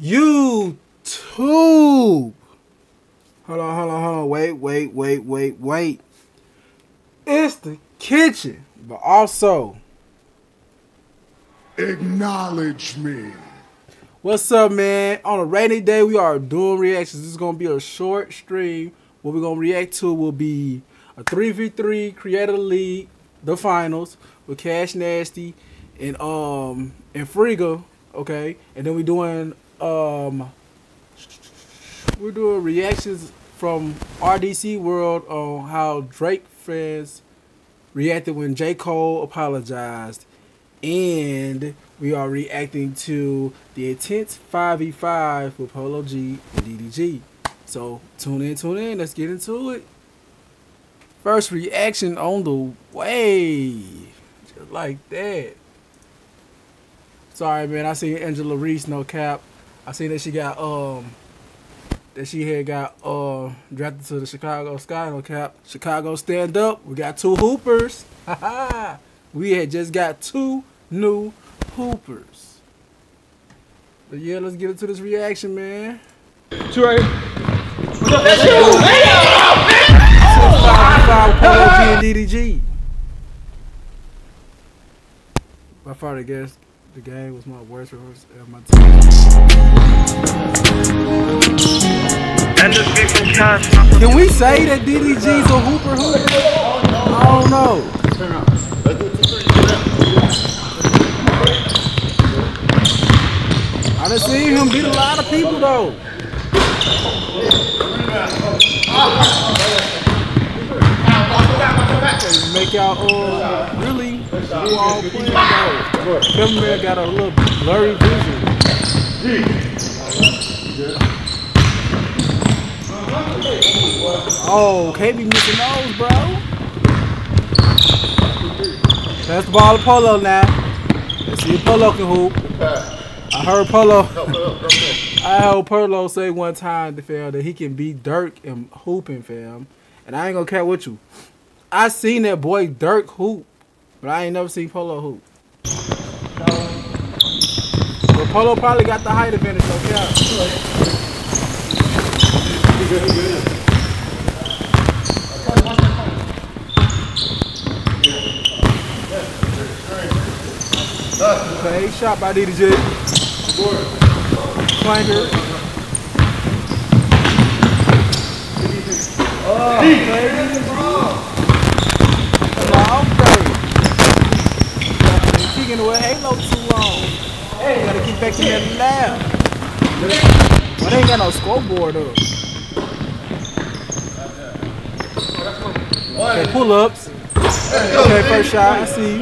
YouTube. Hold on, hold on, hold on. Wait, wait, wait, wait, wait. It's the kitchen, but also Acknowledge me. What's up, man? On a rainy day, we are doing reactions. This is gonna be a short stream. What we're gonna react to will be a 3v3 Creator League, the finals with Cash Nasty and um and Friga, okay? And then we're doing um we're doing reactions from RDC World on how Drake fans reacted when J. Cole apologized. And we are reacting to the intense 5v5 with Polo G and DDG. So tune in, tune in. Let's get into it. First reaction on the way. Just like that. Sorry, man. I see Angel Reese, no cap. I seen that she got, um, that she had got uh drafted to the Chicago Sky, no cap. Chicago stand up. We got two hoopers. we had just got two new hoopers. But yeah, let's get into this reaction, man. Two right Five Polo G and DDG. By far, I guess the game was my worst rehearsal of my team. Can we say that DDG's a hooper hooper? I don't know. I done seen him beat a lot of people though. Make y'all uh, really do all playing though. Kevin Man got a little blurry vision. Oh, can't missing those, bro. That's the ball of Polo now. Let's see if Polo can hoop. I heard Polo. I heard Polo say one time to fam that he can beat Durk and hooping, fam. And I ain't gonna care with you. I seen that boy Durk hoop, but I ain't never seen Polo hoop. But Polo probably got the height advantage. Yeah. Okay, shot by DDG. Clanker. Oh, okay. Wow, okay. Been kicking too long. Hey, gotta keep back in that lab. Well, they ain't got no scoreboard up. Okay, pull ups. Okay, first shot. I see you.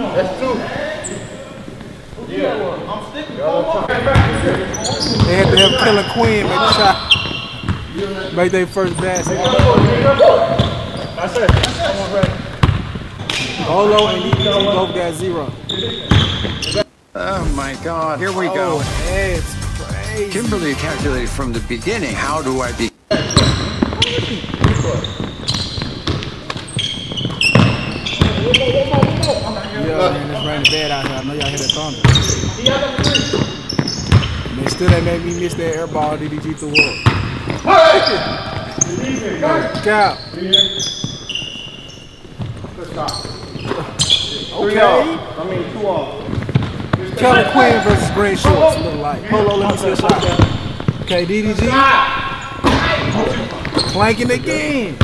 They had to have Killer Queen make the shot. Make their first basket. That's it. Olo and EDG both got zero. Oh my God, here we go. Oh, that's crazy. Kimberly calculated from the beginning. How do I be? Yeah, man, it's raining bad out here. I know y'all hear that thunder. Man, still that made me miss that air ball DDG threw up. Cap. Okay. I mean, two off. Kelly Quinn versus Green Shorts look like. Polo, let me see a shot. Okay, DDG. Clanking again.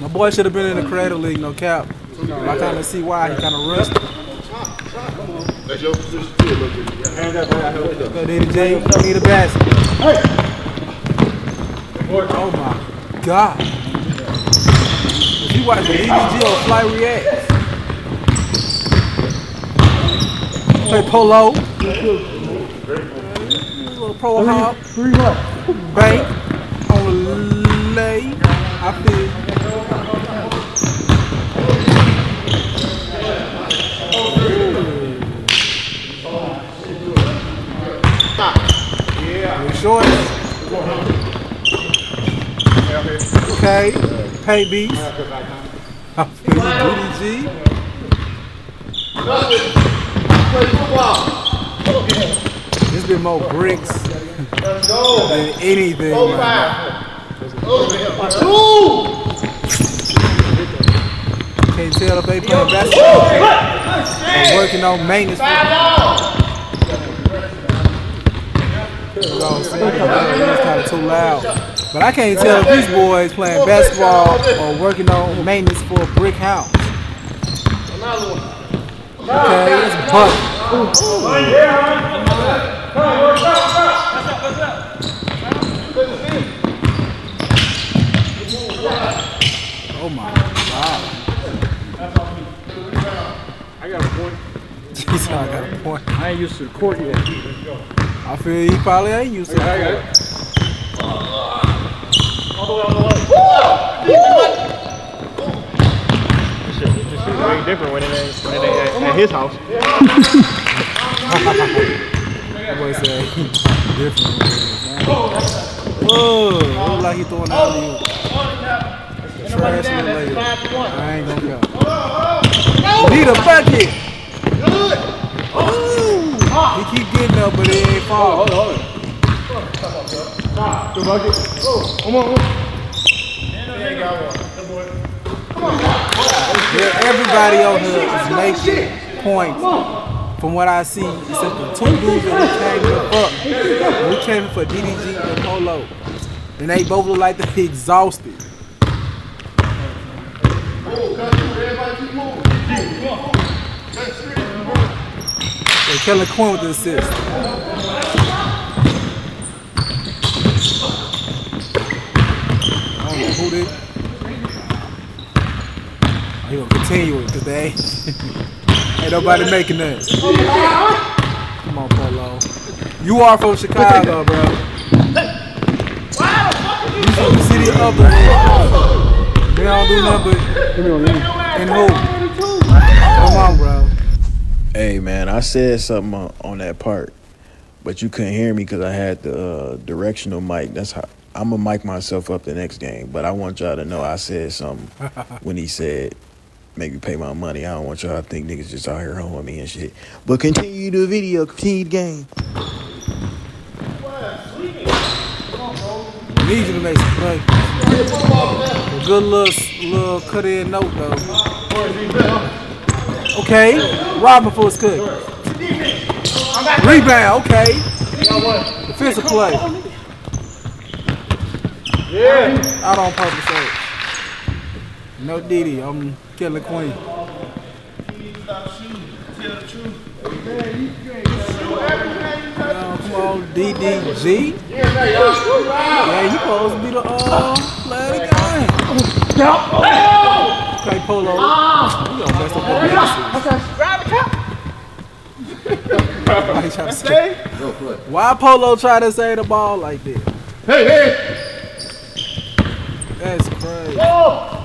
My boy should have been in the Creator League, no cap. I kind of see why he kind of rushed. That's your position too, a little bit. Okay, DDG, I need a basket. Oh my God. If you watch the DDG on Fly React. Play Polo. Little pro hop. Bank. On the lay. I feel. Yeah. Short. Okay. Pay beats. You, DDG. There's been more bricks than anything. man. Can't tell if they playing basketball or working on maintenance. It's kind of too loud. But I can't tell if these boys playing basketball or working on maintenance for a brick house. Okay, that's a buck. Oh my god. I got a point. He said I got a point. I ain't used to the court yet. I feel he probably ain't used to I got it. it. This shit, this shit way different when it ain't, when it ain't at, his house. Boy said different. Like he throwing out of you. Trash. I ain't gonna go. Need a bucket. Ooh, he keep getting up, but he ain't fall. Hold on, hold on. The bucket. Oh, come on. Yeah, everybody on here is making points. From what I see, except the two dudes that we came here for. We came for DDG and Polo. And they both look like they're exhausted. They're killing Quinn with the assist. I don't know who did. He gonna continue it they ain't, nobody making that. Come on, Polo. You are from Chicago, bro. You from the city of the They don't do nothing but Give me on you. and who? Come on, bro. Hey man, I said something on, on that part, but you couldn't hear me because I had the uh, directional mic. That's how I'm gonna mic myself up the next game. But I want y'all to know I said something when he said, "Make me pay my money." I don't want y'all to think niggas just out here hoeing me and shit. But continue the video, continue the game. Need you to make some play. A good little, little cut in note though. Okay, Robin for his cook. Rebound, okay. Defensive play. Yeah. Out on purpose. So. No Diddy, I'm killing Queen. Now, DDG. Yeah, you supposed to be the uh, player of the game. Okay, Polo. You gonna mess up the Why he trying to say? Why Polo try to say the ball like this? Hey, hey! That's crazy.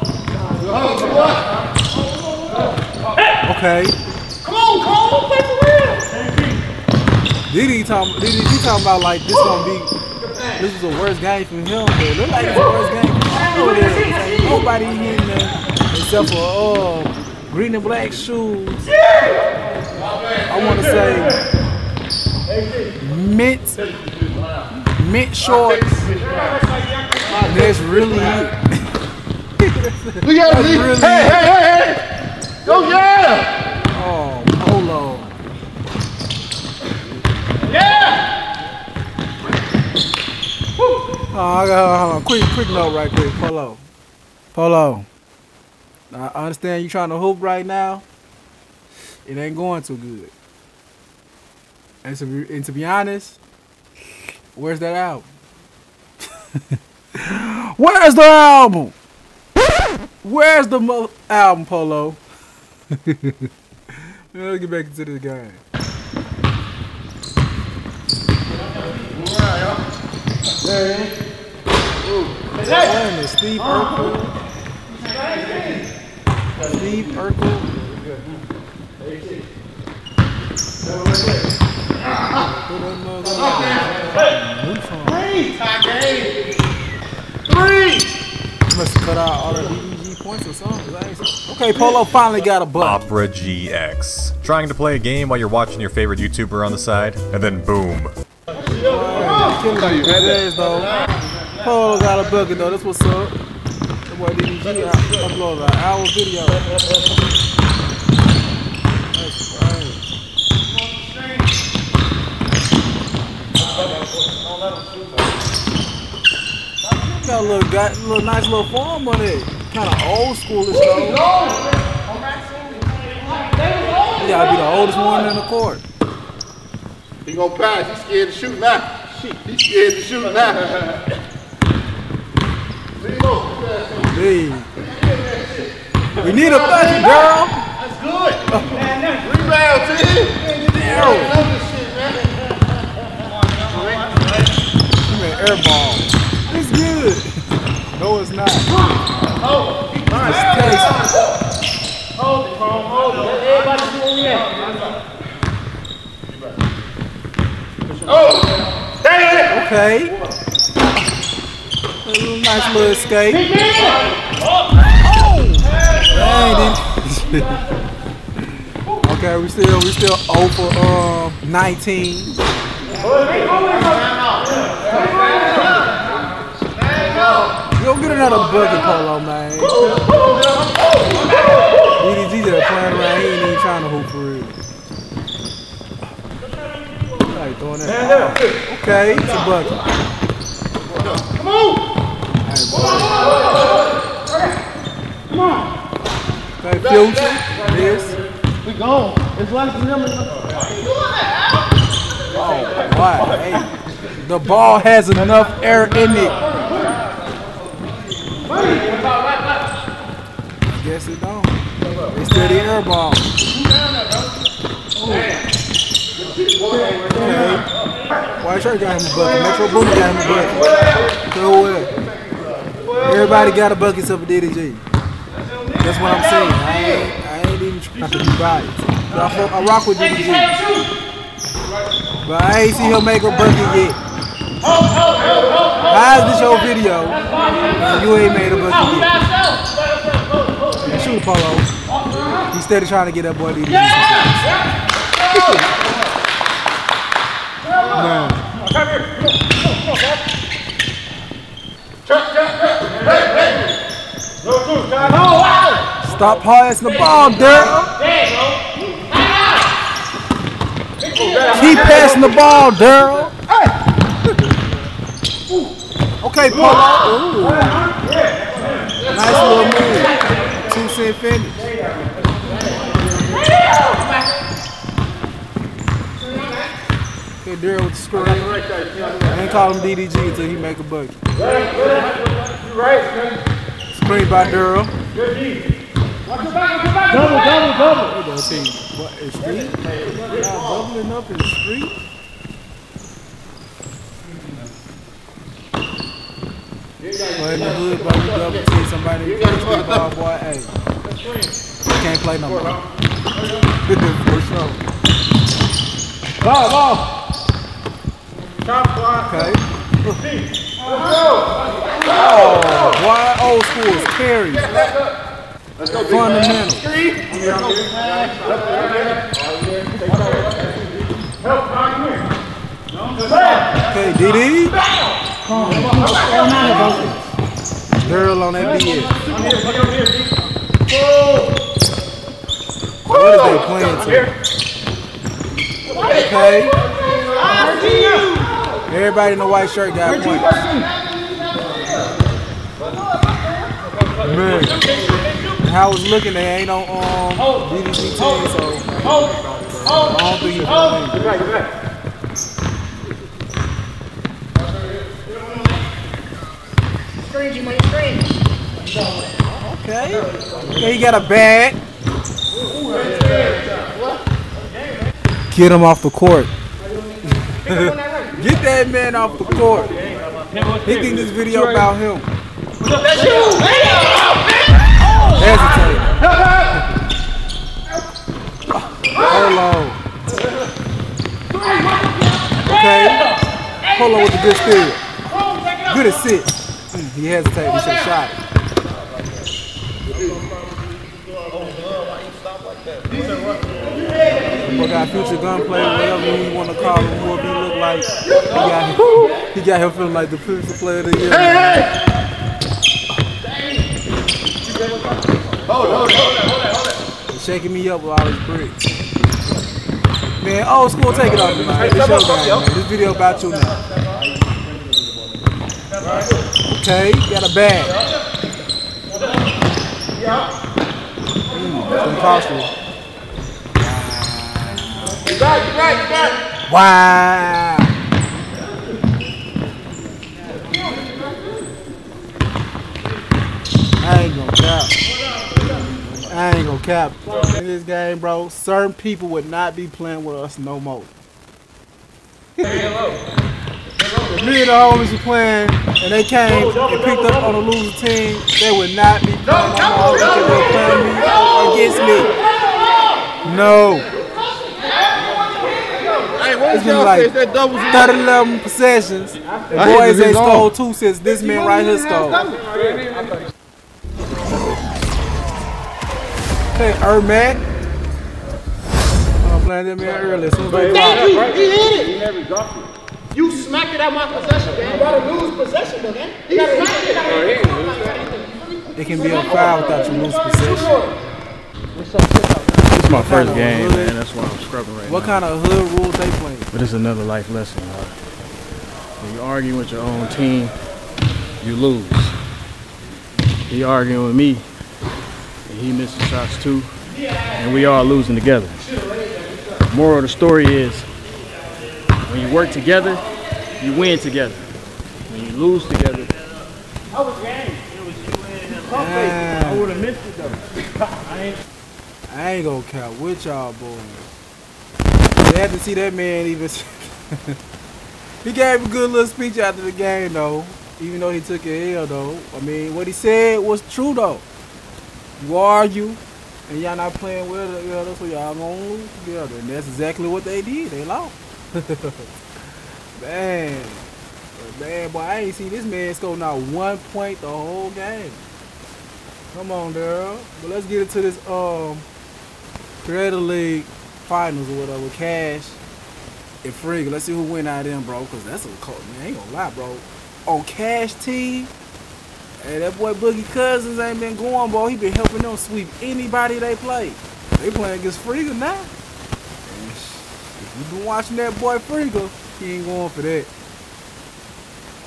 Okay. Come on, Cole, play for real! Diddy talking, Diddy, he talking about like this gonna be, this is the worst game for him. But it look like it's the worst game for him. It is. Ain't nobody hitting there except for uh, green and black shoes. I want to say mint, mint shorts. That's really it. Look at That's him, really- Hey, hey, hey, hey! Go get him! Oh, polo. Yeah! Oh, I got hold on. Quick, quick note, right quick. Polo, Polo. I understand you trying to hoop right now. It ain't going too good. And to be, and to be honest, where's that album? where's the album? Where's the mo- album, Polo? Let's get back into this game. Playing is Steve Urkel. Steve Urkel. Put that motherfucker- Move on. Three! Must have cut out all the DDG points or something. Okay, Polo finally got a buck. Opera GX. Trying to play a game while you're watching your favorite YouTuber on the side, and then boom. Killing me. Yes, though. Polo got a bucket though. That's what's up. That boy DDG out- an hour video. That's crazy. Got a little, got a little nice little form on it. Kind of old schoolish though. You gotta be the oldest one in the court. He gonna pass. He's scared to shoot now. He's scared to shoot now. Leave him alone. Hey. We need a bucket, girl. That's good. Rebound, team. Know this shit, man. Give me an air ball. It's good. No, it's not. Oh, nice taste. Okay. A little nice little escape. Oh! Dang, dude. okay, we still we still 0 for um 19. Go get another bucket polo, man. DDG just playing around. He ain't even trying to hoop for real. Like throwing that. Okay, it's a bucket. Come on. Come on. Okay, future. This. We gone. It's less than them. Oh, wow. Hey, the ball has enough air in it. I guess it don't. It's still the air ball. Okay. White shirt got him a bucket. Metro Boomin got him a bucket. So what? Everybody got a bucket except for DDG. That's what I'm saying. I ain't, I ain't even trying to be biased. But I, I rock with DDG. But I ain't see him make a bucket yet. How is this your video? And you ain't made a bucket yet. And shoot Polo. He's steady trying to get that boy DDG. Man. Stop passing the ball, Daryl. Keep passing the ball, Daryl. Okay. Ooh. Nice little move. Two cent finish. Okay, Daryl with the score. Ain't call him DDG until he make a bucket. Screen by Daryl. Double, double, double. Hey, though, team. What is street? Doubling up in the street? Well, in the hood, but we double team somebody. You got the ball, boy. Hey, you can't play no more. For sure. Ball, ball. Okay. Oh, why old school is carries. Fundamental. Okay, DD. Girl on that BS. What are they playing to? Okay. Everybody in the white shirt got points. Man. How I was looking, they ain't on um, DDG team, so I don't think he's gonna win. Okay. Okay, he got a bag. Get him off the court. Get that man off the court. He think this video about him. Hesitate. Hold on. Okay. Hold on with the good steal. Good assist. He hesitated. He should have shot it. We got future gunplay, whatever you want to call him, what he look like. He got him, he got him feeling like the future player of the year. Hold on, hold on, hold on, hold on. Shaking me up with all his bricks. Man, old school, take it off me, man. It's your game, man. This video about you now. Okay, got a bag. It's gonna cost you. Wow. I ain't gonna cap. I ain't gonna cap. In this game, bro, certain people would not be playing with us no more. If me and the homies were playing and they came and picked up on a losing team, they would not be playing no more because they were playing me against me. No. Hey, what It's been like say? That double 30 11 possessions. And I hit boys the ain't zone. scored two since this man right here scored. Okay, Ermac. I'm playing that man earlier. So they block. You smacked it out my possession, man. You gotta lose possession, though, man. You gotta smack it out. It can be a foul without you lose possession. It's my first Kinda game, hood. man. That's why I'm scrubbing right What now. kind of hood rules they play? But it's another life lesson. When you argue with your own team, you lose. He arguing with me, and he missing shots too, and we all losing together. Moral of the story is, when you work together, you win together. When you lose together, I would have missed it though. I ain't I ain't gonna count with y'all boys. They had to see that man even. he gave a good little speech after the game though, even though he took a L though. I mean, what he said was true though. You argue, and y'all not playing well together, so y'all gonna lose together, and that's exactly what they did. They lost. man, man, boy, I ain't see this man score not one point the whole game. Come on, Daryl. But let's get into this um Creator League finals or whatever. Cash and Friga. Let's see who win out of them, bro. Cause that's a cult, man. I ain't gonna lie, bro. On Cash team, hey, that boy Boogie Cousins ain't been going, bro. He been helping them sweep anybody they play. They playing against Friga now. And sh- If you been watching that boy Friga, he ain't going for that.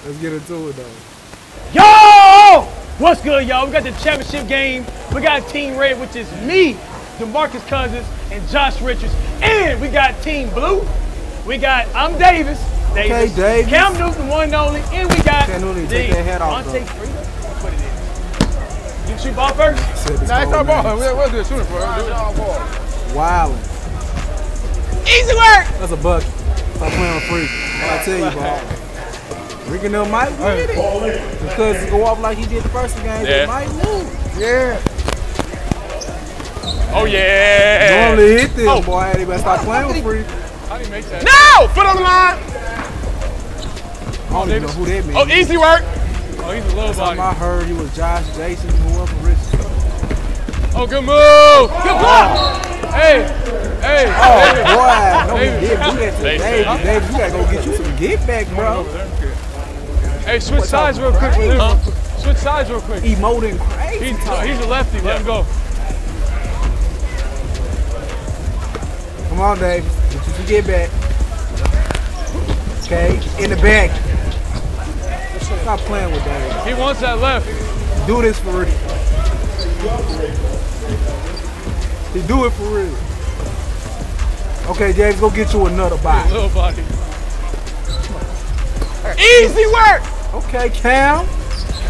Let's get into it though. Yo! What's good, y'all? We got the championship game. We got Team Red, which is me, DeMarcus Cousins, and Josh Richards. And we got Team Blue. We got I'm Davis. Davis. Davis. Cam Newton, one and only. And we got Cam Newton, the take that hat off, Monte bro. That's what it is. You shoot ball first? Said this Nah, it's our ball. man. We'll, we'll do it sooner, bro. We'll do it. Wildin'. Easy work! That's a bucket. Stop playing with freak. What I tell you, bro. Rick and them might win it. Because it go off like he did the first game, they Yeah. might lose. Yeah. Oh yeah. Normally hit this, Oh. boy. They better stop playing with free. How do you make that? No! Foot on the line! I don't even know who that means. Oh, easy work. Oh, he's a oh, little Something body. I heard he was Josh Jason, whoever Rich. Oh, good move. Good block. Hey, hey. Oh, boy. No, he Davis. did do that to you gotta go get you some get back, bro. Hey, switch sides real quick with him. Switch sides real quick. Emoting crazy. He's, he's a lefty. Let him go. Come on, Dave. Get you some get back. Okay, in the back. Stop playing with Davis. He wants that left. Do this for real. He do it for real. Okay, James, go get you another body. Little body. Easy work! Okay, Cam.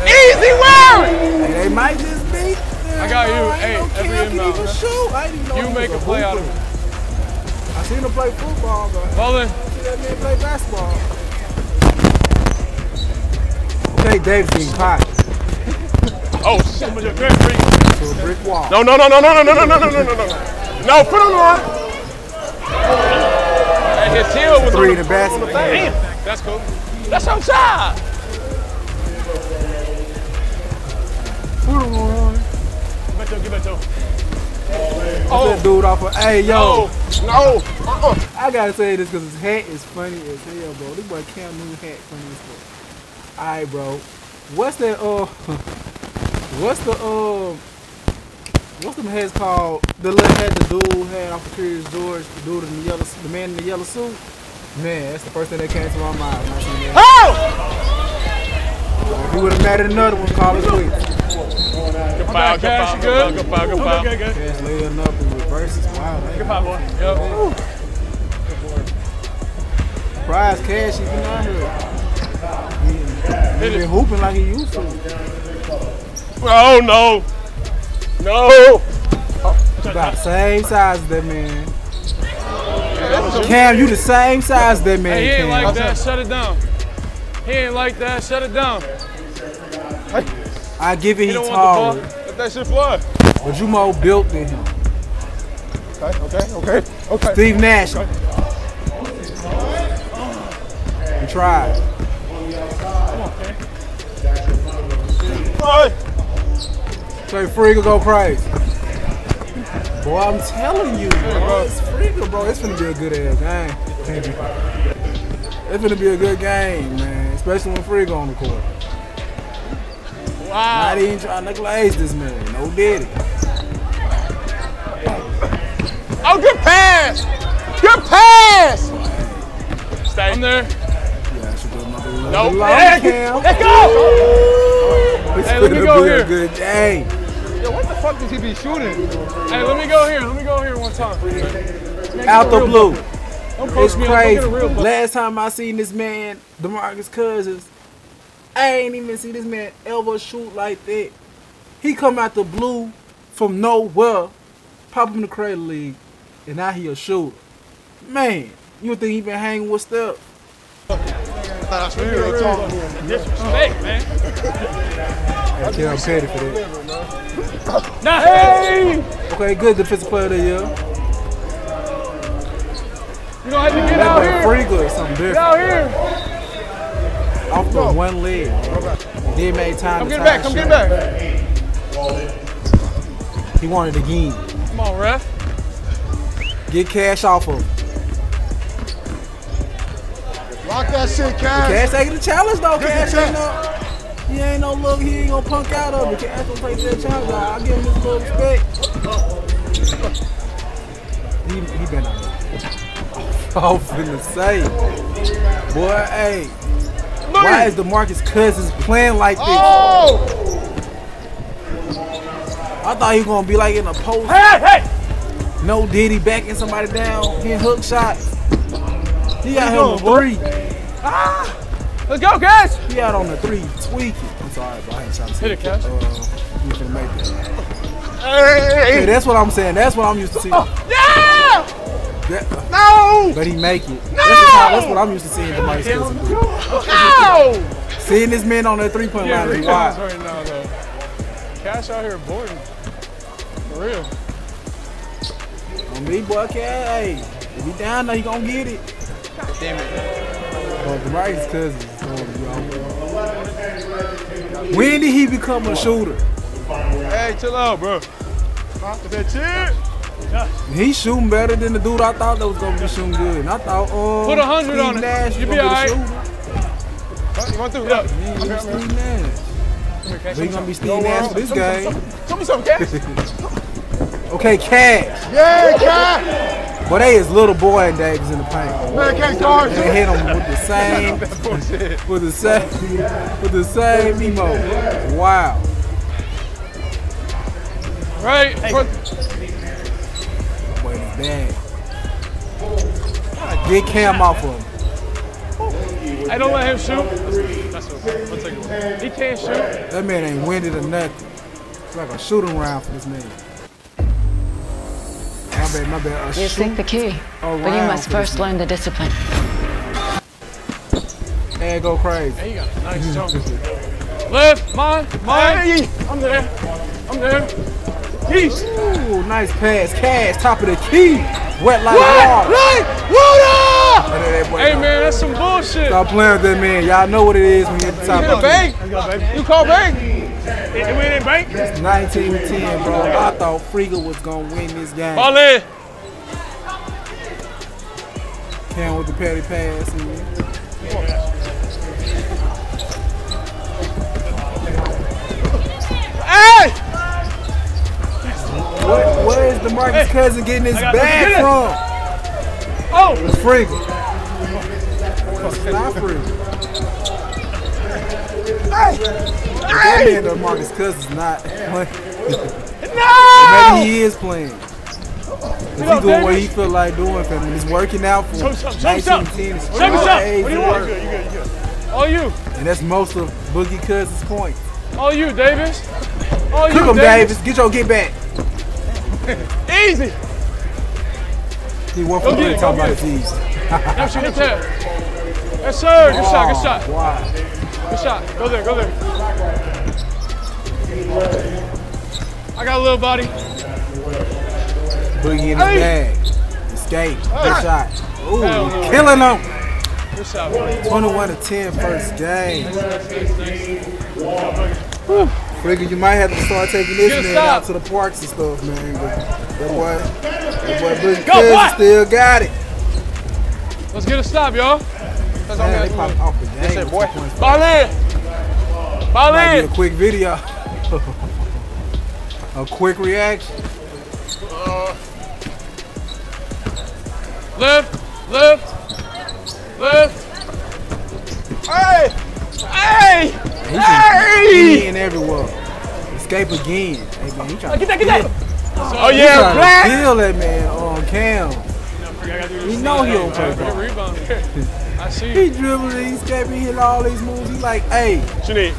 Easy work! Hey, they might just be. I got you. I Hey, ain't know every Cam can inbound. even shoot. I didn't know You make was a play out of it. I seen him play football, but Bowling. I see that man play basketball. Okay, Davis getting caught Oh, shit. Good free. to a brick wall. No, no, no, no, no, no, no, no, no, no, no, no. No, put him on. And his heel was Three on in the basket. Damn. That's cool. That's your job. Put him on. it to him. What's that dude off of? Hey, yo. No. Uh-uh. I gotta say this because his hat is funny as hell, bro. This boy Cam Newton hat funny as fuck. Alright, bro. What's that, uh, what's the, uh, what's them hats called? The little head the dude had off of Curious George, the dude in the yellow, the man in the yellow suit? Man, that's the first thing that came to my mind when I seen that. If he would have mattered another one, call it quits. Good foul, good foul, good foul, good foul, good foul. Good, good, Cash laying up in reverses. Wow, Good man. foul, boy. Yep. Surprise Cash even out here. He, he been hooping like he used to. Oh, no. No. About the same size as that man. Cam, you the same size as that man. Hey, he ain't Cam. like that. Shut it down. He ain't like that. Shut it down. I give it He he don't taller, want the ball. Let that shit fly. but you more built than him. Okay, okay, okay, okay. Steve Nash. He tried. Come on, Cam. Hey. Say Friga go crazy. Boy, I'm telling you, bro. It's Friga, bro. It's gonna be a good ass game. It's gonna be a good game, man. Especially when Friga on the court. Wow. Not even trying to glaze this man. No diddy. Oh, good pass. Good pass. Stay. I'm there. Yeah, I should go another Nope. Hey, Let's go. It's Hey, let me go be here. a good game. Yo, what the fuck does he be shooting? Hey, let me go here. Let me go here one time. Man, Out the blue. Don't It's me up. Don't crazy. get a real. Last time I seen this man, DeMarcus Cousins, I ain't even see this man ever shoot like that. He come out the blue from nowhere, pop him in the Creator League, and now he a shooter. Man, you think he been hanging with Steph. Disrespect, man. I can't petty for that. Nah, hey! Okay, good defensive player of the year. You gonna have to get out That here. boy Friga is something Get out here. Off the one leg. And then made time Come to get back. tie Come shot. get back. He wanted again. Come on, ref. Get cash off of him. Lock that shit, Cash. Cash taking the challenge though. Good Cash catch. ain't no, he ain't no look. He ain't gonna punk out of it. Cash gonna take that challenge. I'll give him his little respect. He he been out there. I'm finna say, boy, hey, why is the DeMarcus Cousins playing like this? Oh! I thought he was gonna be like in a post. Hey, hey! No Diddy backing somebody down, hitting hook shots. He got him on the doing, three. Ah! Let's go, guys. He out on the three, tweaking. I'm sorry, but I ain't trying to Hit it, Cash. Uh, you finna make that. Hey! That's what I'm saying. That's what I'm used to seeing. Yeah! That- No! but he make it. That's, just how, that's what I'm used to seeing DeMarcus Cousins do. No! Seeing this man on that three point Yeah, line is wild. right now, though. Cash out here boarding. For real. On me, boy, cat. Hey, if he down there, he gonna get it. Damn it. But DeMarcus Cousins is going to be on. When did he become a shooter? Hey, chill out, bro. Is that? He's shooting better than the dude I thought that was gonna be shooting good. And I thought, um, Put a hundred on it. Nash You be alright. be the shooter. Huh? You want through? Yeah. He gonna be Steve Nash. He gonna be Steve Nash for this game. Show me something, Cash. Okay, Cash. Yeah, Cash! But they is little boy and Davis in the paint. Man, can't guard They hit him with the same, with the same, with the same emo. Wow. Right. Boy, he's bad. Get Cam off of him. I don't let him shoot. That's okay. It away. He can't shoot. That man ain't winded or nothing. It's like a shooting round for this man. My bad, my bad. A You shoot take the key, but you must first learn the discipline. man go crazy. Hey, you got a nice mm-hmm. jump. Left, mine, mine. I'm there. I'm there. Peace. Ooh, nice pass. Cash, top of the key. Wet like water. Hey, Hey, man, that's some bullshit. Stop playing with that man. Y'all know what it is when you're at the top Hit of a the key. bank. You call bank. It, it, it ain't bang Frank. 19 to 10, bro. I thought Friga was gonna win this game. Ball in. Cam with the petty pass. in. Hey! Where, where is DeMarcus Cousin getting his bag from? Oh! It's Friga. It's not Friga. That man DeMarcus Cousins not playing. No! Maybe he is playing. Cause Get up, he doing what he feel like doing for him. He's working out for him. Show me 19 something. Show me something. What do you want? You good, you good, you good. All you. And that's most of Boogie Cousins' points. All you, Davis. All you, Cook him, Davis. Davis. Get your get back. Easy. He Go for three talking about his East. Now shoot him tap. Yes, sir. Good shot, good shot. Wow. Good shot. Go there, go there. I got a little body. Boogie in his Hey. bag. Escape. Good shot. Ooh, no. killing him. Good shot, boy. 21 to 10 first game. Friga, you might have to start taking this man stop. out to the parks and stuff, man. But that boy, that boy Boogie Go, still got it. Let's get a stop, y'all. That's all Man, we they got. off the game. That's it, boy. two points. Ball in. Ball Might be a quick video. a quick reaction. Uh, left, left, left. Hey! Hey! He Hey! can everywhere. Escape again. Hey, man, he trying Get that, get that. Oh, he yeah, black. steal that man on cam. He know he don't play Good ball. rebound. I see. He dribbling, he escaping, hitting all these moves. He's like, hey, What you need?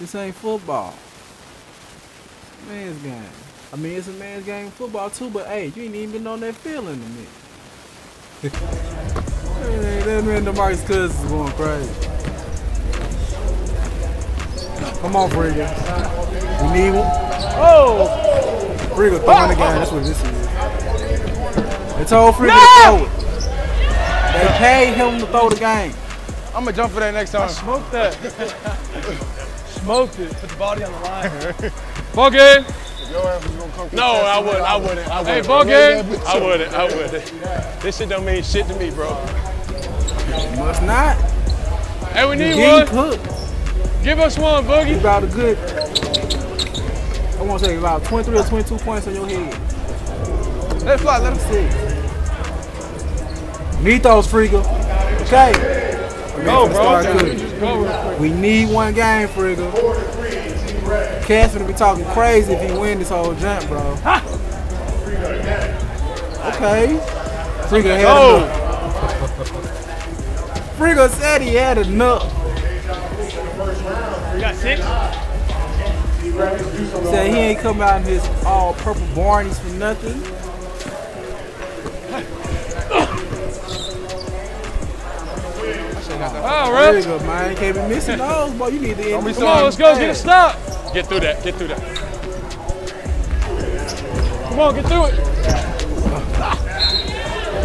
this ain't football. Man's game. I mean, it's a man's game football too, but hey, you ain't even been on that field in a minute. Man, that man DeMarcus Cousins is going crazy. Come on, Friga. We need one. Oh! Friga throwing the game. That's what this is. They told Friga No! to throw it. They paid him to throw the game. I'm gonna jump for that next time. Smoked that. Smoked it. Put the body on the line. Ball game. No, I wouldn't. I wouldn't. I wouldn't. Hey, ball game. I wouldn't. I wouldn't. This shit don't mean shit to me, bro. Must not. Hey, we need Getting one. cooked. Give us one, You Boogie. about a good, I want to say about 23 or 22 points on your head. Let it fly, let him Six. Those, Friga. Okay. We Go, bro. Just go real quick. We need one game, Friga. Cass finna be talking crazy if he win this whole jump, bro. Okay. Friga had Go. enough. Friga said he had enough. You got six? Said he ain't come out in his all purple Barneys for nothing. All right. Friga, man, can't be missing those, boy. You need to end Come on, let's go. Get a stop. Get through that. Get through that. Come on, get through it.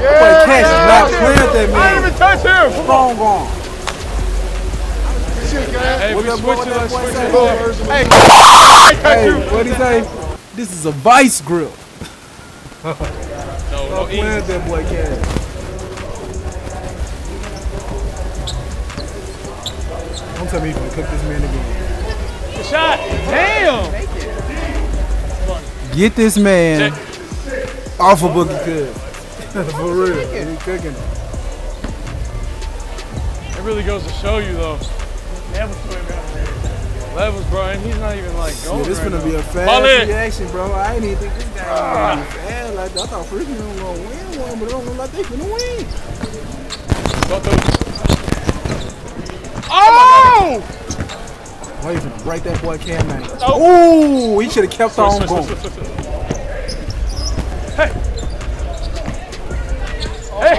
Boy, Cash is not playing with that I didn't even touch him. Strong arm. Hey, What we that boy- switching. what Let's that switch boy it. say? Hey, Hey, what he say? This is a vice grill. no, no, Stop easy. playing with that boy Don't tell me you finna cook this man again. Good shot. Damn. Get this man Check. off of Boogie Good. For real. He cooking him. It really goes to show you, though. Levels, bro, and he's not even like Yeah, going. this right finna now. be a fast reaction, bro. I ain't even think this guy was gonna be ah. fast like. I thought Freaky was gonna win one, but it don't look like they're gonna win. Go through. Oh! Why you finna break that boy Cam man? Oh. Ooh, he should have kept Switch, on going. switch, switch, switch. Hey. Hey.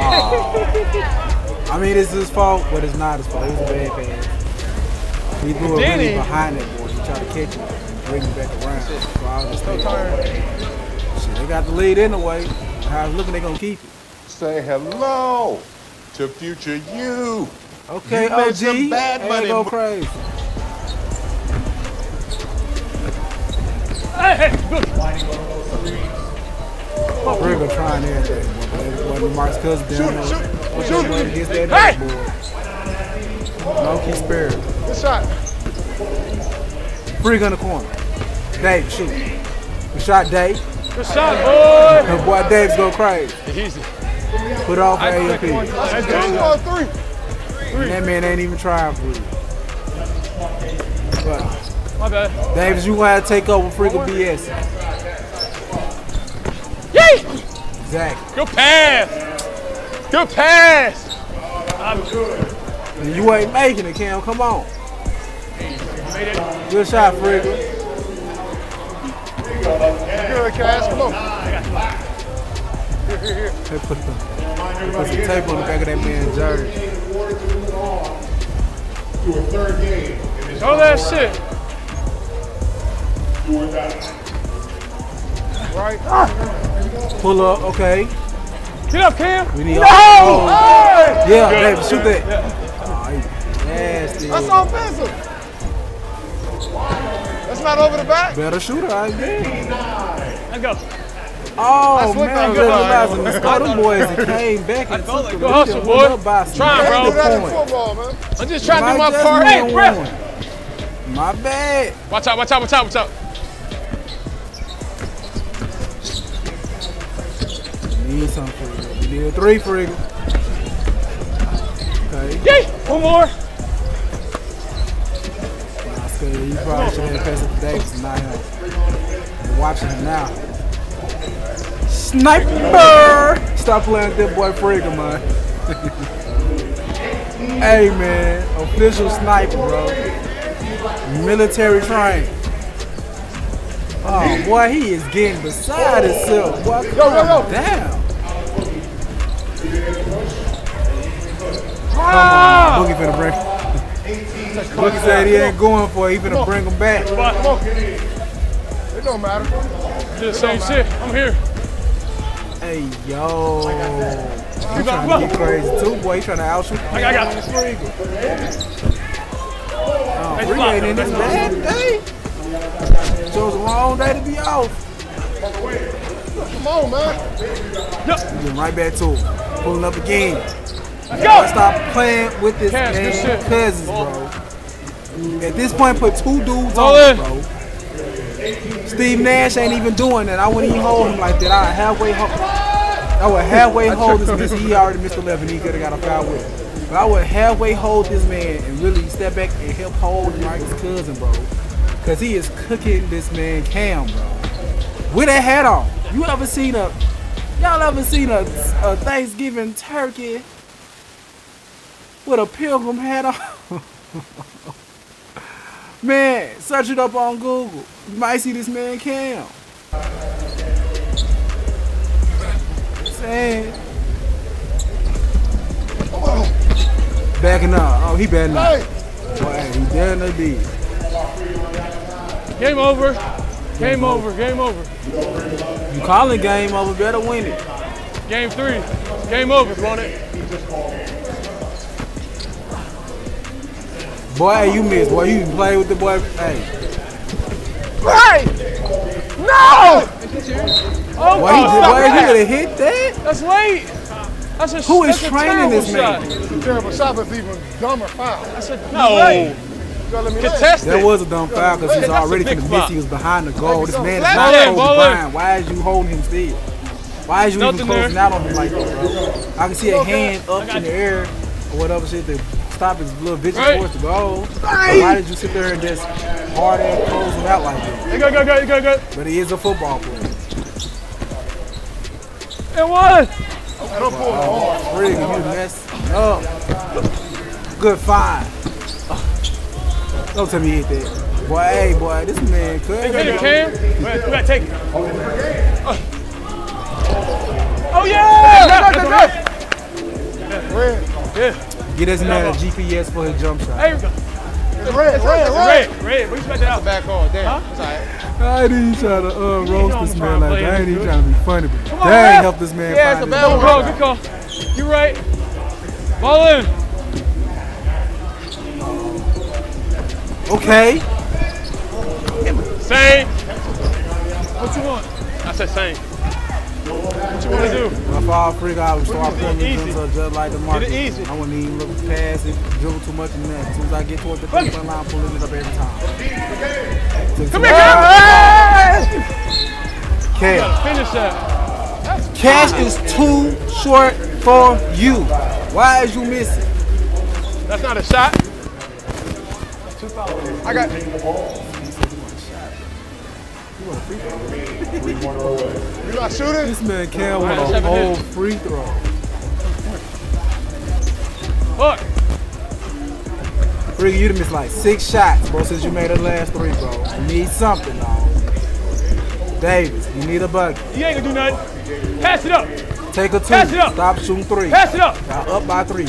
I mean, it's his fault, but it's not his fault. It was a bad pass. He threw it Did really behind that boy. He tried to catch it and bring it back around. So I was just thinking, shit, they got the lead anyway. How it's looking, they gonna keep it. Say hello to future you. Okay, You made OG. some bad Ain't money go crazy. Hey, hey, good. Riggle trying everything. But it wasn't Mark's cousin down there. Shoot, Shoot, shoot. Against that Hey! board. No key spare. Good shot. Free gun the corner. Dave, shoot. Good shot, Dave. Good shot, boy. The boy Dave's go crazy. Easy. Put off I AFP. take one. That's That's good. good. Score three. And that man ain't even trying for you. But My bad. Davis, you gonna have to take over freaking BS. Yay! Exactly. Good pass. Good pass. I'm good. You ain't making it, Cam. Come on. Made it. Good shot, Friga. Good, Cash. Come on. They put, the, put some tape on the back of that man's jersey. Throw that shit. Right. Pull up, okay. Get up, Cam. We need No! all- Hey! Yeah, Good. Davis, shoot that. Oh, nasty. That's offensive. That's not over the back. Better shooter, I guess. Let's go. Oh, That's what man, that I was realizing about. the Scotland boys that came back and took the Go hustle, boy. up by some Try, bro. do that in point. football, man. I'm just trying to do My my part. Hey, ref. won. My bad. Watch out, watch out, watch out, watch out. Need something for you. We need a three for you. Okay. Yay! One more. Oscar, you probably should have passed it to Davis not him. You're watching him now. Sniper! Stop playing with that boy Friga, man. hey, man. Official sniper, bro. Military trained. Oh, boy, he is getting beside himself. Boy, calm yo, yo. down. Ah! Boogie finna bring. Boogie said he ain't going for it. He finna bring him back. Come on. It don't matter. Do the same shit. I'm here. Hey, yo. You You got trying to get crazy too, boy. You trying to outshoot I got, I got. Oh, Free block, ain't in this bad day. Chose the wrong day to be off. Come on, man. Getting right back to him. Pulling up again. Let's go. stop playing with this Cash, man cousins, bro. At this point, put two dudes Roll on, in. bro. Steve Nash ain't even doing that. I wouldn't even hold him like that. I halfway hold. I would halfway hold this man. He already missed 11. He could have got a foul with. it. But I would halfway hold this man and really step back and help hold Mike's cousin, bro. Cause he is cooking this man Cam, bro. With a hat on. You ever seen a y'all ever seen a, a Thanksgiving turkey with a pilgrim hat on? man, search it up on Google. You might see this man Cam. Saying. Backing up. Oh, he better not. Boy, he better not be. Game over. Game over. Game over. You calling game over, better win it. Game three. Game over, want Boy, hey, you missed. Boy, you play with the boy. Hey, Right. No. Oh, boy, he, oh, did, stop boy, he that. would have hit that. That's late. That's a, Who is that's a training this terrible man? shot. Terrible shot, but it's even dumber foul. That's a No. You gotta Contested. That was a dumb foul because he's already big finna He was behind the goal. This man is Ball not in, Kobe ball Why is you holding him still? Why is you Nothing even there. closing out on him like that, bro? I can see a hand up in the air or whatever shit to stop his little vision Right. towards the goal. But Why did you sit there and just hard ass close him out like that? Hey, Go, go, go, go, go. But he is a football player. And one. Oh, Frig, you messed up. Good find. Don't tell me he hit that. Boy, hey, boy, this man could. Get it, Cam. We gotta take it. Oh, yeah. Good, good, good. Red. Yeah. Get this man a GPS for his jump shot. Hey, Red, red, red. red, red. We expect that out. Back on. Damn. It's all right. I ain't even trying to uh, roast this man like that. I ain't even trying to be funny, but on, dang, ref. help this man Yeah, it's find a his bad one. call, good call. You right. Ball in. Okay. Same. What you want? I said same. What you want to do? If I fall free, I would start putting Easy. things up just like the market. Get it easy. I wouldn't even look past it, dribble too much in that. As soon as I get towards the three point line, I'm pulling it up every time. Come here, Cam. Cash. Finish that. Cash is too short for you. Why is you missing? That's not a shot. I got. You not shooting? This man Cam let's a whole free throw. Look. Friga, you missed like six shots, bro, since you made the last three, bro. You need something, dog. Davis, you need a bucket. You ain't gonna do nothing. Pass it up. Take a two. Pass it up. Stop shooting three. Pass it up. Y'all up by three.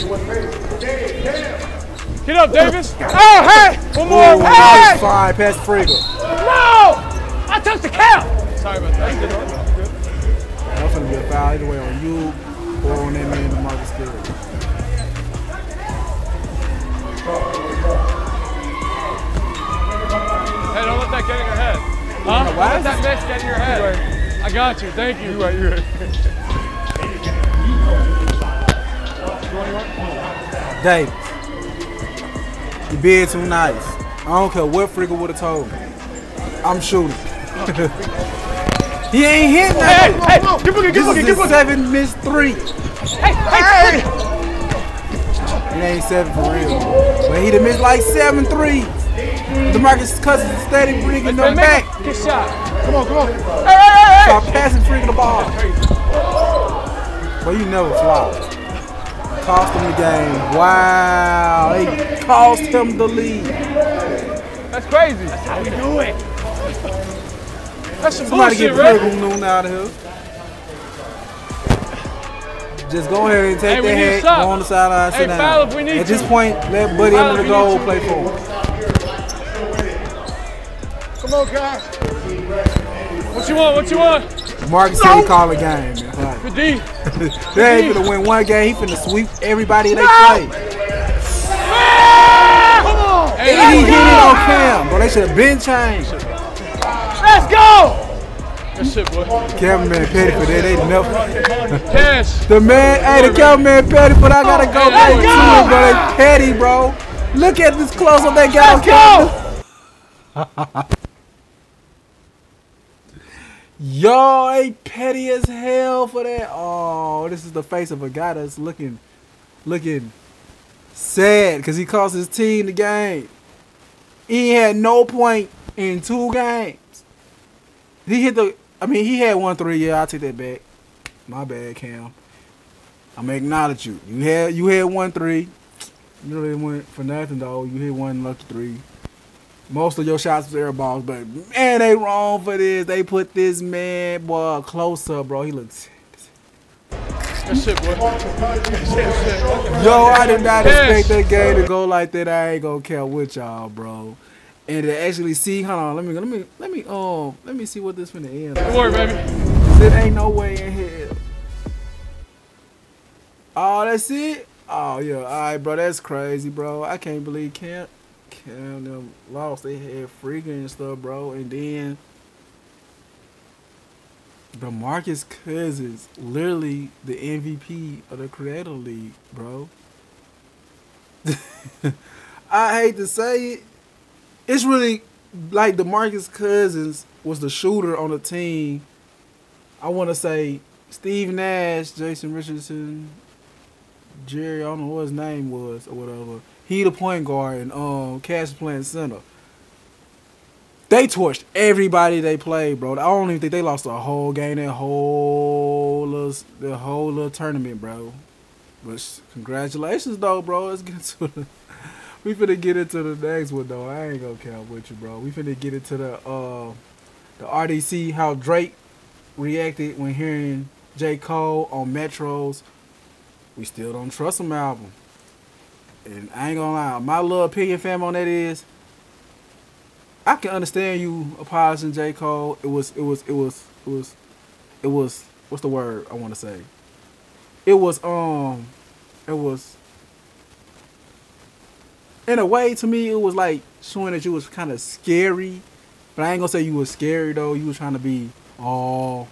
Get up, Davis. Oh, hey. One more. Ooh, hey. fine pass Friga. No. Got you. Thank you. You right. You right. Davis, you being too nice. I don't care what Friga would have told me. I'm shooting. he ain't hitting Hey, that. hey, get boogie, get This boogie, is get his boogie. seven missed three. Hey, hey, hey. It ain't seven for real. But he done missed like seven threes. DeMarcus Cousins is steady bringing them back. a Good shot. Come on, come on. Hey, hey, Stop passing Friga the ball. Well, you never flop. Cost him the game. Wow. They cost him the lead. That's crazy. That's how we do it. That's some Somebody bullshit, get right? Friga Noon out of here. Just go ahead and take Hey, that need to head, go on the sideline, Hey, sit foul down. if we need At this to. point, let Buddy Foul under the goal play for him. Come on, guys. What you want? What you want? Marcus said he call a game. man. Good D. They ain't finna win one game. He finna sweep everybody they play. Come on. Hey, And he hit it on. Cam, bro. They should have been changed. Let's go. Good shit, boy. Kevin man petty for that. They never. Cash. The man, hey, the Kevin man petty, but I gotta go Hey, back to go. it, bro. They petty, bro. Look at this close up they got on Let's go. Yo, ain't petty as hell for that. Oh, this is the face of a guy that's looking, looking sad because he cost his team the game. He had no point in two games. He hit the. I mean, he had one three. Yeah, I take that back. My bad, Cam. I'm gonna acknowledge you. You had you had one three. You really went for nothing though. You hit one lucky three. Most of your shots was air balls, but man, they wrong for this. They put this man boy close up, bro. He looks. Shit, boy. Yo, I did not expect that game to go like that. I ain't gonna care with y'all, bro. And to actually see, hold on, let me, let me, let me, um, let me see what this finna end. Good work, baby. There ain't no way in hell. Oh, that's it. Oh yeah, all right, bro. That's crazy, bro. I can't believe Cam, Cam them lost. They had freaking and stuff, bro. And then DeMarcus Cousins, literally the MVP of the Creator League, bro. I hate to say it. It's really like DeMarcus Cousins was the shooter on the team. I want to say Steve Nash, Jason Richardson, Jerry. I don't know what his name was or whatever. He the point guard and um Cash playing center. They torched everybody they played, bro. I don't even think they lost a whole game, that whole little, the whole little tournament, bro. But congratulations, though, bro. Let's get into the. We finna get into the next one, though. I ain't gonna count with you, bro. We finna get into the uh, the RDC. How Drake reacted when hearing J Cole on Metros. We still don't trust him album. And I ain't gonna lie, my little opinion, fam, on that is. I can understand you apologizing, J. Cole. It was, it was, it was, it was, it was. What's the word I want to say? It was, um, it was. In a way, to me, it was like showing that you was kind of scary, but I ain't gonna say you was scary though. You was trying to be all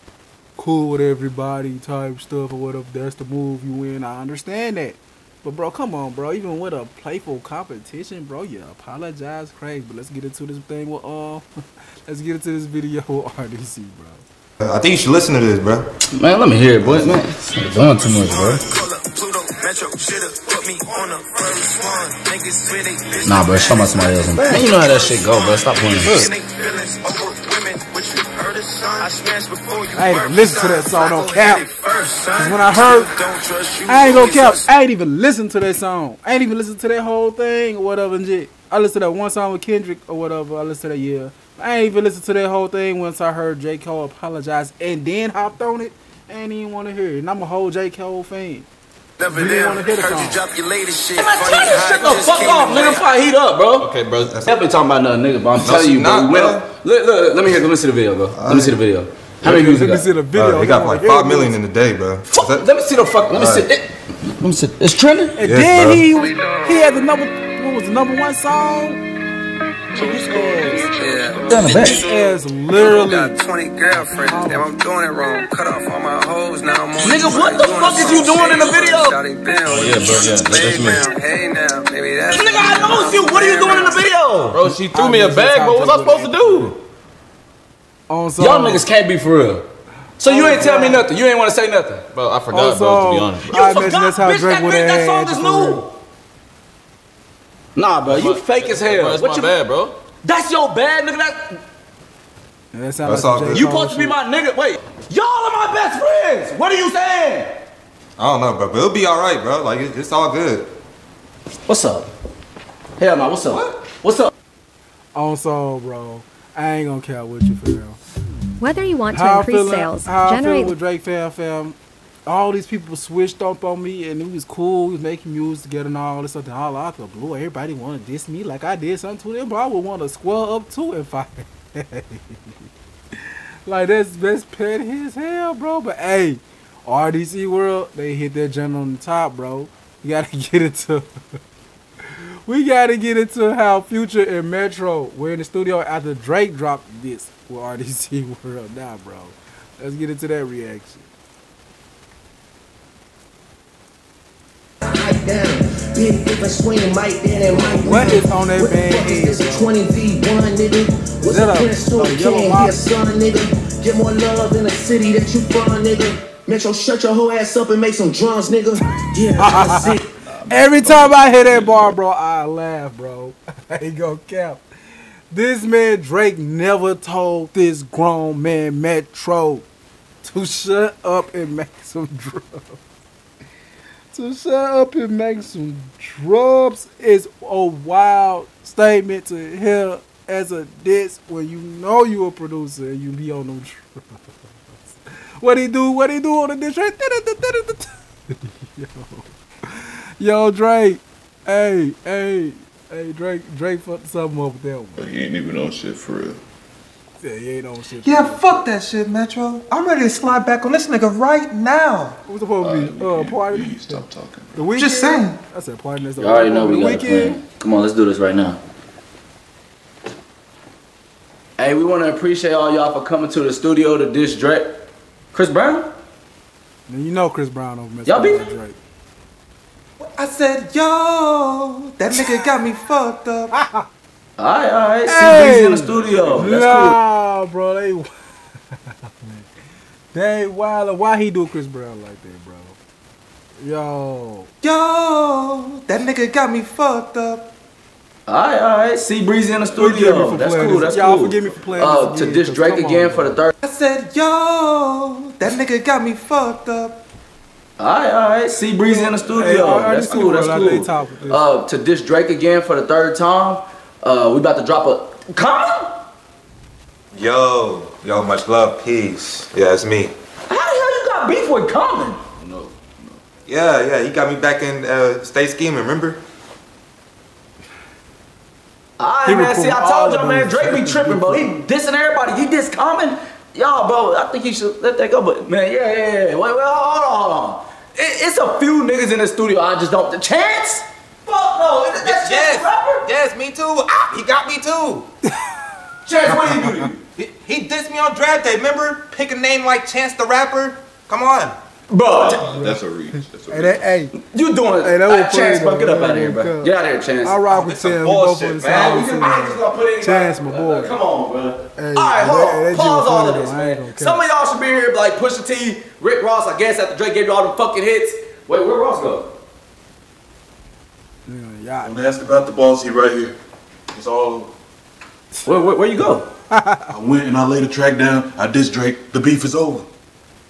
cool with everybody type stuff or whatever. That's the move you in. I understand that. But bro, come on, bro. Even with a playful competition, bro, you apologize Craig. But let's get into this thing with uh let's get into this video with RDC, bro. I think you should listen to this, bro. Man, let me hear it, boy. Man, you're doing too much, bro. Nah, bro, show me somebody else. Man, you know how that shit go, bro. Stop playing. I ain't even listen to that song on cap. Cause when I heard, I ain't gonna cap. I ain't even listen to that song. I ain't even listen to that whole thing or whatever and shit. I listened to that one song with Kendrick or whatever. I listened to that yeah. I ain't even listen to that whole thing once I heard J Cole apologize and then hopped on it. I ain't even want to hear it. And I'm a whole J Cole fan. You didn't want to hear the song. Hey, man, turn this shit the fuck off, nigga, before I heat up, bro. Okay, bro. Definitely talking about nothing, nigga, but I'm No, telling you, bro. not, we bro. up. Look, look, let me hear, let me see the video, go. Let me see the video. How many views Let me got? see the video. Uh, he got like on, five here it million is. in a day, bro. Fuck, that- let me see the fuck. Let me see Alright. it. Let me see. It's trending. And Yes, then bro. he he had the number what was the number one song? His ass, Down the back. his ass literally. Got 20 girlfriends, and I'm doing it wrong. Cut off all my hoes, now I'm on Nigga, what the fuck is you doing in the video? Oh, yeah, bro, yeah, that's me. Hey now, maybe that's Nigga, I know it's you. What are you doing in the video? Bro, she threw me a bag, but what was I supposed to do? On song. Y'all niggas can't be for real. So you ain't tell me nothing. You ain't want to say nothing. Bro, I on forgot, bro, to be honest. song. I imagine forgot, that's how bitch, Drake that would bitch- have that had song it is for new. Real. Nah, bro, you But- fake as hell. That's What my you- bad, bro. That's your bad, nigga. That Yeah, that That's like all good. You Cole supposed to be my nigga. Wait, y'all are my best friends. What are you saying? I don't know, bro, but it'll be all right, bro. Like it, it's all good. What's up? Hell no. What's up? What's up? On song, bro. I ain't gonna care with you for real. Whether you want to How increase feeling, sales, how I feeling generate with Drake fam fam. All these people switched up on me and it was cool. We was making music together and all this stuff. And all out the blue, everybody want to diss me like I did something to them. But I would want to square up too and fight. like that's that's petty as hell, bro. But hey, RDC World, they hit that joint on the top, bro. You gotta get into. we gotta get into how Future and Metro were in the studio after Drake dropped this with RDC World. Now, bro, let's get into that reaction. What is on that band It's a 20 v1, nigga. What's a- prince a yellow a son, nigga. Get more love in the city that you from, nigga. Metro, shut your whole ass up and make some drums, nigga. Yeah, that's it. Every time I hear that bar, bro, I laugh, bro. I ain't gonna cap. This man Drake never told this grown man Metro to shut up and make some drums. To shut up and make some drums is a wild statement to hear as a diss when you know you a producer and you be on them drums. What he do? What he do on the diss track? Yo. Yo, Drake. Hey, hey, hey, Drake. Drake fucked something up with that one. He ain't even on shit for real. Yeah, he ain't on shit. Yeah, fuck that shit, Metro. I'm ready to slide back on this nigga right now. What's supposed to be? Uh, party. Stop talking. The Weeknd. Just saying. I said party. That's You already know we the got a plan. Come on, let's do this right now. Hey, we want to appreciate all y'all for coming to the studio to diss Drake. Chris Brown? And you know Chris Brown over messing Y'all with beefing? Drake. I said, yo, that nigga got me fucked up. Alright, alright. See Hey! Breezy in the studio. That's cool. Nah, bro, they they wild. Why he do Chris Brown like that, bro? Yo, Yo, that nigga got me fucked up. Alright, alright. See Breezy in the studio. That's cool. this. That's Y'all cool. forgive me for playing uh, this To again, diss 'cause Drake again on, for the bro. third. I said, yo, that nigga got me fucked up. Alright, alright. See Breezy in the studio. I- I That's cool. That's cool. top with this. Uh, to diss Drake again for the third time. Uh, we about to drop a. Come. Yo, yo, much love, peace. Yeah, it's me. How the hell you got beef with Common? No. Yeah, yeah, he got me back in uh, Stay Scheming, remember? Alright, He man. See, I told of you, man. Drake be tripping, bro. He dissing everybody. He diss Common. Y'all, bro. I think he should let that go. But man, yeah, yeah, yeah. Wait, wait, hold on, hold on. It, it's a few niggas in the studio. I just don't. The chance? Fuck no. Is that Yes, Chance the rapper? yes, me too. Ah, he got me too. Chance, what did he do to you? He, he dissed me on draft day. Remember? Pick a name like Chance the Rapper. Come on. Bro, That's a reach. That's a Hey, that, hey, you doing it. Hey, that Hey, was Chance, funny, bro, get up out of here, bro. Get out of here, Chance. I rock with It's some Tim. We both bullshit, on the man. I'm just gonna put in. Chance, my boy. Come on, bro. Hey, all right, hold that on. shit Pause was all of this, though. I ain't man. Some of y'all should be here like Pusha T, Rick Ross, I guess, after Drake gave you all them fucking hits. Wait, where Ross go? Yeah, Don't ask about the boss. He right here. It's all. Where, where, where you go? I went and I laid a track down. I dissed Drake. The beef is over.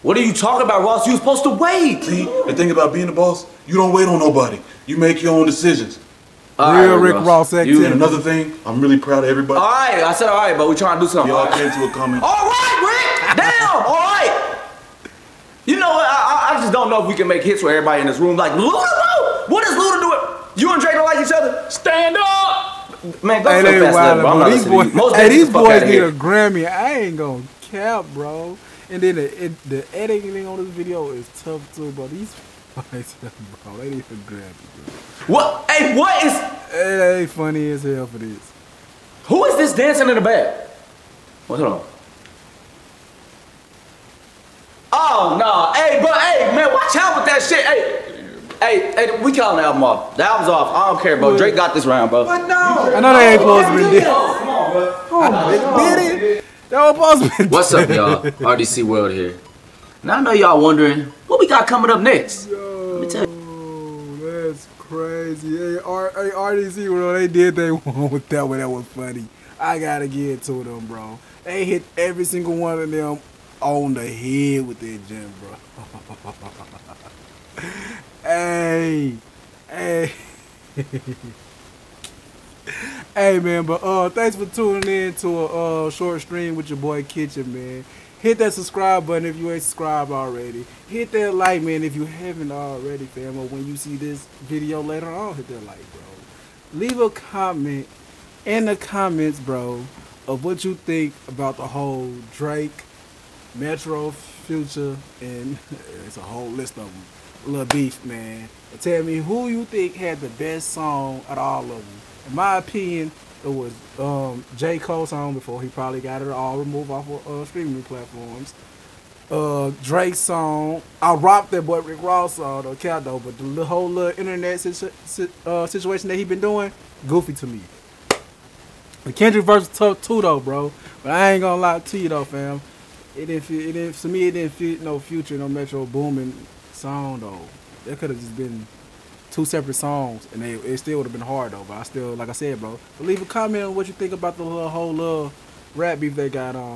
What are you talking about, Ross? You was supposed to wait. See, the thing about being the boss, you don't wait on nobody. You make your own decisions. All Real right, Rick Ross You, activity. and another thing, I'm really proud of everybody. All right, I said all right, but we're trying to do something. Y'all All right, came to a common. All right Rick. Damn. All right. You know what? I, I- I just don't know if we can make hits with everybody in this room. Like Luda, bro. What is Luda doing? You and Drake don't like each other? Stand up. Man, go Hey, so fast, wild, bro. I'm not These listening to boys, you. Most hey, these the boys need here. a Grammy. I ain't gonna cap, bro. And then the it, the editing on this video is tough too, bro. These boys, bro, they need a Grammy, bro. What? Hey, what is? Hey, ain't funny as hell for this. Who is this dancing in the back? What's hold on? Oh no, hey, bro, hey, man, watch out with that shit. Hey, hey, hey, we calling the album off. The album's off. I don't care, bro. Drake got this round, bro. But no. I know they ain't supposed to be did. Come on, bro. Oh, did it? That was supposed. What's up, y'all? RDC World here. Now I know y'all wondering what we got coming up next. Yo, me tell you. that's crazy. Hey, R- hey, RDC, bro, they did they one with that one. That was funny. I gotta get to them, bro. They hit every single one of them on the head with their gym, bro. hey, hey. hey man, but uh thanks for tuning in to a uh short stream with your boy Kitchen, man. Hit that subscribe button if you ain't subscribed already. Hit that like, man, if you haven't already, fam. Or when you see this video later on, hit that like, bro. Leave a comment in the comments, bro, of what you think about the whole Drake, Metro, Future, and it's a whole list of them. Lil Beef, man. Tell me who you think had the best song out of all of them. In my opinion, it was um, J. Cole's song before he probably got it all removed off of uh, streaming platforms. Uh, Drake's song. I rocked that boy Rick Ross song, though, cat though, but the whole little internet situ- uh, situation that he been doing, goofy to me. The Kendrick verse was tough too, though, bro. But I ain't gonna lie to you though, fam. It didn't fit. It didn't. To me, it didn't fit no future, no Metro Boomin song though. That could have just been two separate songs, and they, it still would have been hard though. But I still, like I said, bro. Leave a comment on what you think about the little whole little rap beef they got on.